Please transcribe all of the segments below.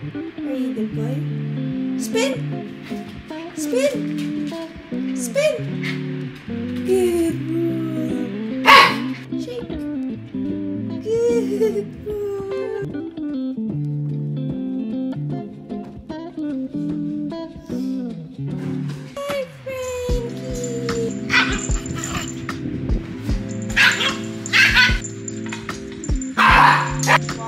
boy? Are you a good boy? Spin! Spin! Spin! Good boy! Shake! Good boy! Hi, Frankie! One,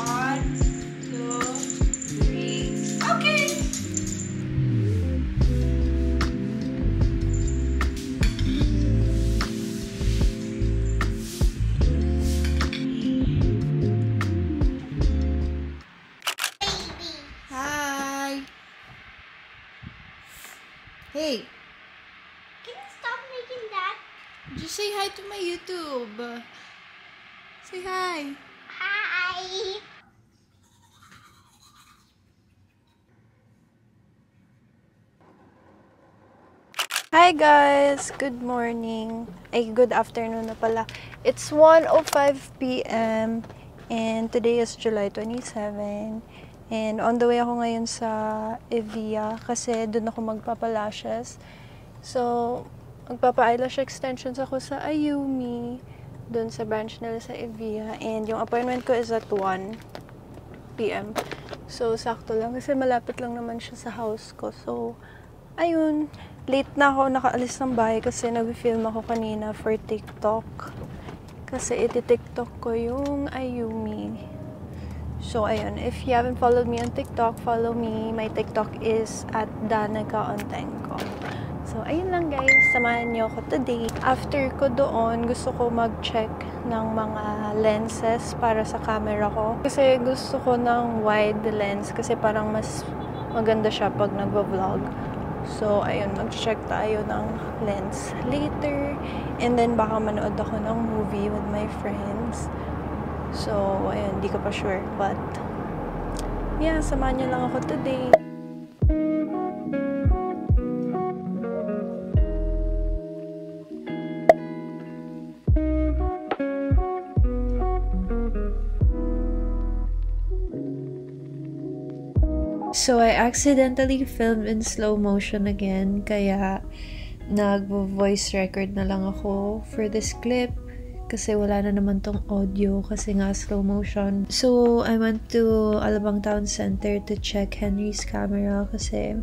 just say hi to my YouTube. Say hi. Hi. Hi guys! Good morning. Ay, good afternoon na pala. It's 1.05 p.m. And today is July 27. And on the way ako ngayon sa Evia kasi doon ako magpapalashes. So, magpapa-eyelash extensions ako sa Ayumi. Doon sa branch nila sa Evia. And yung appointment ko is at 1 p.m. So, sakto lang kasi malapit lang naman siya sa house ko. So, ayun, late na ako nakaalis ng bahay kasi nag-film ako kanina for TikTok. Kasi iti-TikTok ko yung Ayumi. So, ayun. If you haven't followed me on TikTok, follow me. My TikTok is at Danica Ontenko. So, ayun lang guys. Samahan niyo ako today. After ko doon, gusto ko mag-check ng mga lenses para sa camera ko. Kasi gusto ko ng wide lens kasi parang mas maganda siya pag nagvo-vlog. So, ayun, mag-check tayo ng lens later. And then, baka manood ako ng movie with my friends. So, ayun, di ko pa sure. But, yeah, samahan niyo lang ako today. So, I accidentally filmed in slow motion again, kaya nag-voice record na lang ako for this clip kasi wala na naman tong audio kasi nga slow motion. So, I went to Alabang Town Center to check Henry's camera kasi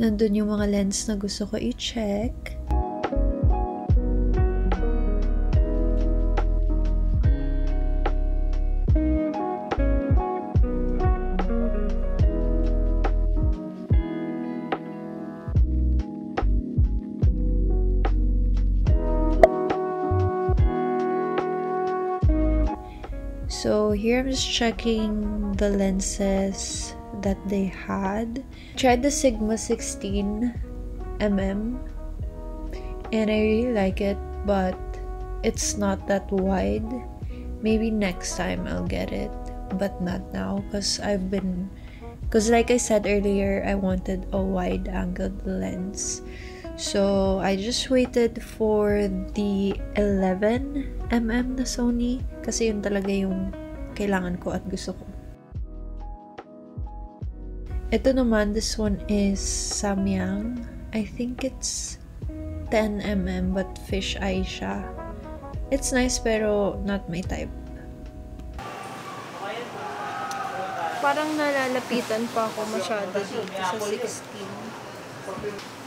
nandun yung mga lens na gusto ko i-check. So here I'm just checking the lenses that they had. Tried the Sigma 16 mm and I really like it, but it's not that wide. Maybe next time I'll get it, but not now because I've been because like I said earlier, I wanted a wide angled lens. So I just waited for the 11 mm na Sony kasi yun talaga yung kailangan ko at gusto ko. Ito naman, this one is Samyang. I think it's 10 mm but fish eye siya. It's nice pero not my type. Parang nalalapitan pa ako masyado dito sa 16.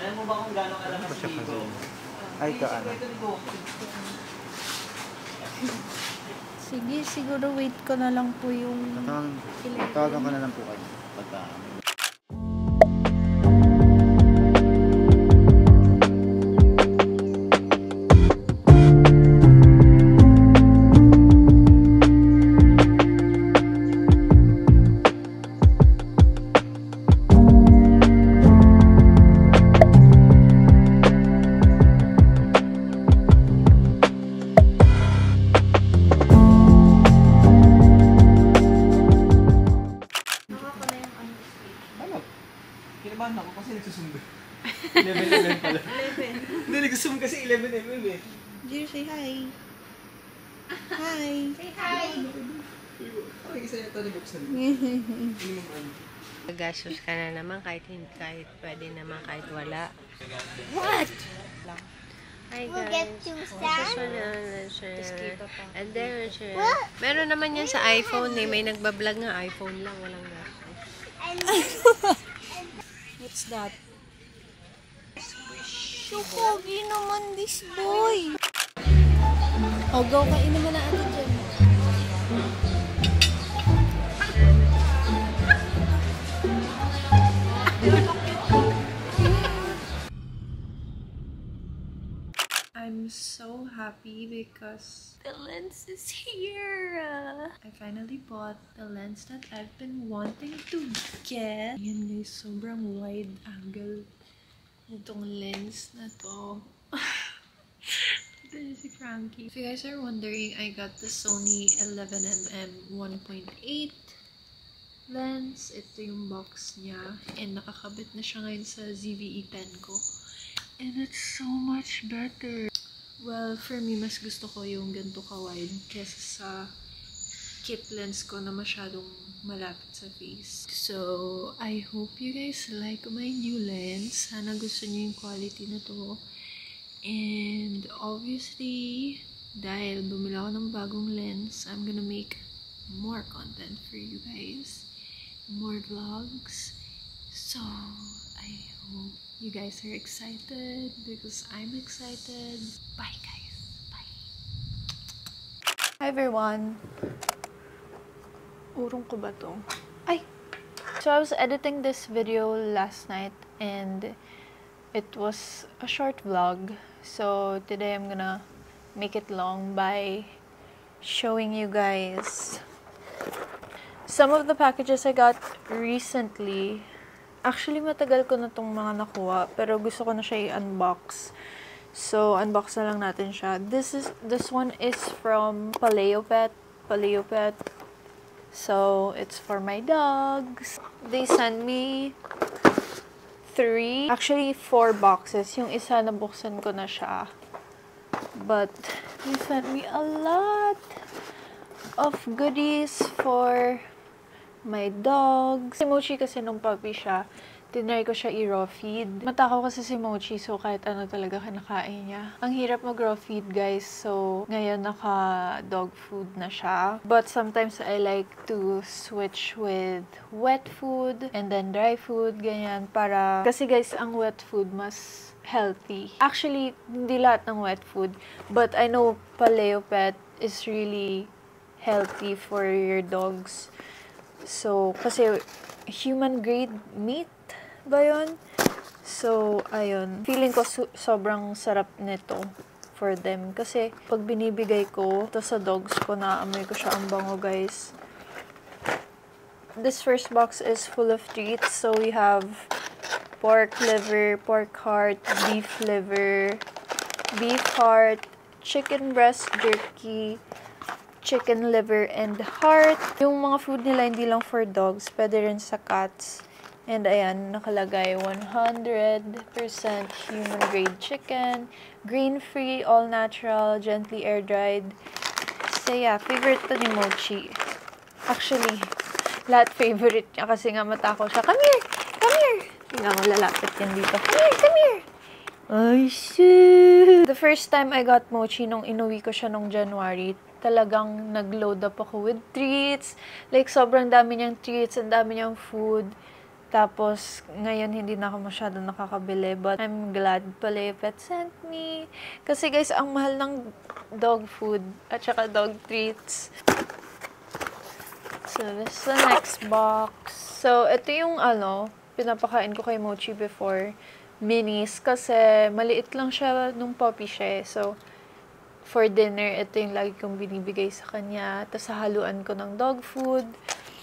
Alam mo ba kung gano'ng alam si Vigo? Ay, ka ano? Sige, siguro wait ko na lang po yung Tawagan, 11. tawagan ko na lang po kayo. Pagka, Kinabahan ako kasi nagsusundo. 11-11 pala. 11. Hindi, mo kasi 11-11 eh. Dear, say hi. Hi. Say hi. Okay, isa ito na buksan. Gastos ka na naman kahit hindi, kahit pwede naman kahit wala. What? Hi We'll guys. get to stand. And then share. What? Meron naman yan sa iPhone eh. May nagbablog nga iPhone lang. Walang gastos. What's that? So pogi naman this boy. Oh, go kain naman na I'm so happy because the lens is here. I finally bought the lens that I've been wanting to get. Ayan guys, sobrang wide angle nitong lens na to. This is cranky. If you guys are wondering, I got the Sony 11mm 1.8 lens. Ito yung box niya. And nakakabit na siya ngayon sa ZVE 10 ko. And it's so much better. Well, for me, mas gusto ko yung ganito ka-wide kesa sa kit lens ko na masyadong malapit sa face. So, I hope you guys like my new lens. Sana gusto niyo yung quality na to. And obviously, dahil bumili ako ng bagong lens, I'm gonna make more content for you guys. More vlogs. So, I hope you guys are excited because I'm excited. Bye guys. Bye. Hi everyone. Urong ko ba to? Ay! So I was editing this video last night and it was a short vlog. So today I'm gonna make it long by showing you guys some of the packages I got recently. Actually, matagal ko na tong mga nakuha, pero gusto ko na siya i-unbox. So, unbox na lang natin siya. This is this one is from Paleo Pet. Paleo Pet. So, it's for my dogs. They sent me three, actually four boxes. Yung isa nabuksan ko na siya. But, they sent me a lot of goodies for my dogs. Si Mochi kasi nung puppy siya, tinry ko siya i-raw feed. Matakaw kasi si Mochi, so kahit ano talaga kinakain niya. Ang hirap mag-raw feed, guys. So, ngayon naka-dog food na siya. But sometimes I like to switch with wet food and then dry food, ganyan. Para, kasi guys, ang wet food mas healthy. Actually, hindi lahat ng wet food. But I know Paleo Pet is really healthy for your dogs. So, kasi human grade meat ba yun? So, ayun. Feeling ko su- sobrang sarap nito for them. Kasi, pag binibigay ko to sa dogs ko, naamoy ko siya ang bango, guys. This first box is full of treats. So, we have pork liver, pork heart, beef liver, beef heart, chicken breast jerky, chicken liver and heart. Yung mga food nila hindi lang for dogs, pwede rin sa cats. And ayan, nakalagay 100% human grade chicken, grain-free, all-natural, gently air-dried. So yeah, favorite to ni Mochi. Actually, lahat favorite niya kasi nga matako siya. Come here! Come here! Tingnan mo, lalapit yan dito. Come here! Come here! Ay, shit! The first time I got mochi nung inuwi ko siya nung January, talagang nag-load up ako with treats. Like, sobrang dami niyang treats, ang dami niyang food. Tapos, ngayon hindi na ako masyado nakakabili. But I'm glad pala Pet sent me. Kasi guys, ang mahal ng dog food at saka dog treats. So, this is the next box. So, ito yung ano, pinapakain ko kay Mochi before. Minis. Kasi maliit lang siya nung puppy siya eh. So, for dinner, ito yung lagi kong binibigay sa kanya. Tapos haluan ko ng dog food.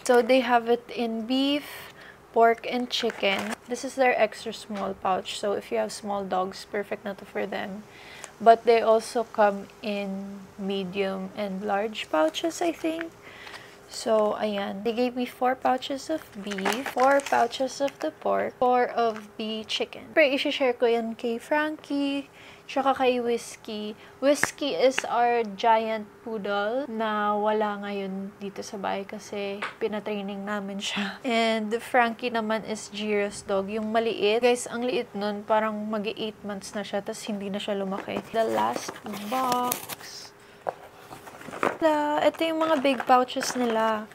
So, they have it in beef, pork, and chicken. This is their extra small pouch. So, if you have small dogs, perfect na to for them. But they also come in medium and large pouches, I think. So, ayan. They gave me four pouches of beef, four pouches of the pork, four of the chicken. Pero isi-share ko yan kay Frankie, tsaka kay Whiskey. Whiskey is our giant poodle na wala ngayon dito sa bahay kasi pinatraining namin siya. And Frankie naman is Jiro's dog, yung maliit. Guys, ang liit nun, parang mag 8 months na siya, tas hindi na siya lumaki. The last box. La, ito yung mga big pouches nila.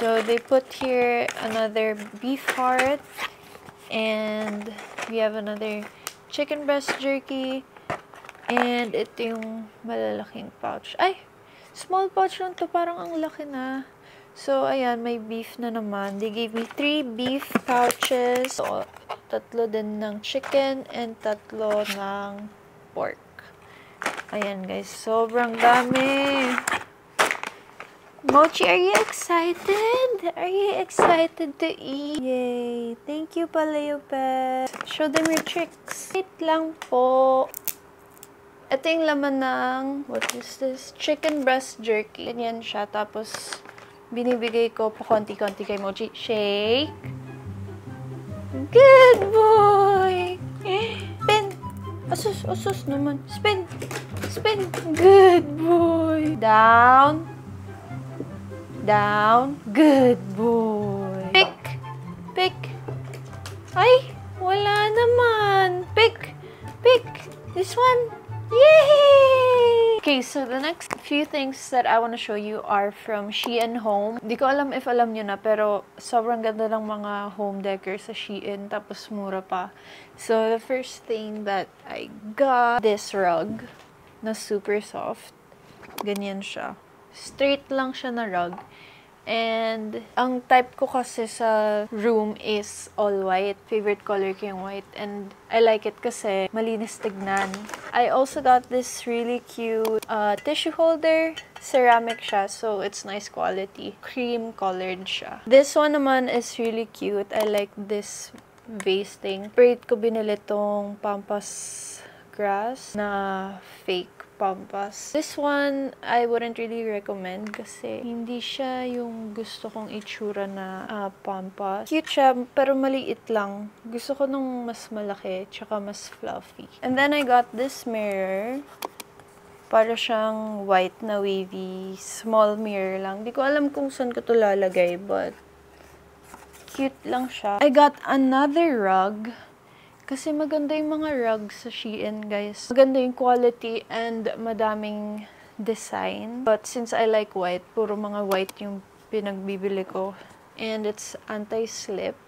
So, they put here another beef heart. And we have another chicken breast jerky. And ito yung malalaking pouch. Ay! Small pouch lang to. Parang ang laki na. So, ayan, may beef na naman. They gave me three beef pouches. So, tatlo din ng chicken and tatlo ng pork. Ayan, guys. Sobrang dami. Mochi, are you excited? Are you excited to eat? Yay! Thank you, Paleo Pet. Show them your tricks. Wait lang po. Ito yung laman ng, what is this? Chicken breast jerky. Ganyan siya. Tapos, binibigay ko pa konti-konti kay Mochi. Shake. Good boy! Spin! Asus, asus naman. Spin! Spin! Good boy! Down. Down. Good boy. Pick! Pick! Ay! Wala naman! Pick! Pick! This one! Okay, so the next few things that I want to show you are from Shein Home. Di ko alam if alam nyo na, pero sobrang ganda ng mga home decor sa Shein, tapos mura pa. So, the first thing that I got, this rug, na super soft. Ganyan siya. Straight lang siya na rug. And, ang type ko kasi sa room is all white. Favorite color ko yung white. And, I like it kasi malinis tignan. I also got this really cute uh, tissue holder. Ceramic siya, so it's nice quality. Cream colored siya. This one naman is really cute. I like this vase thing. Braid ko binili tong pampas grass na fake pampas. This one, I wouldn't really recommend kasi hindi siya yung gusto kong itsura na ah, pampas. Cute siya, pero maliit lang. Gusto ko nung mas malaki, tsaka mas fluffy. And then I got this mirror. Para siyang white na wavy, small mirror lang. Di ko alam kung saan ko to lalagay, but cute lang siya. I got another rug. Kasi maganda yung mga rugs sa Shein, guys. Maganda yung quality and madaming design. But since I like white, puro mga white yung pinagbibili ko. And it's anti-slip.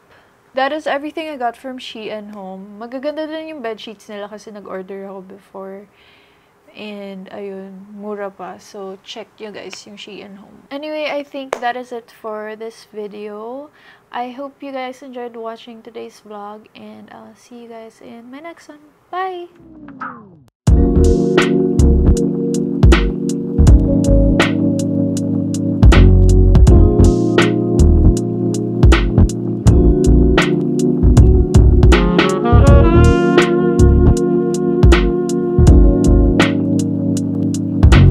That is everything I got from Shein Home. Magaganda din yung bedsheets nila kasi nag-order ako before. And, ayun, mura pa. So, check nyo guys yung Shein Home. Anyway, I think that is it for this video. I hope you guys enjoyed watching today's vlog. And I'll see you guys in my next one. Bye!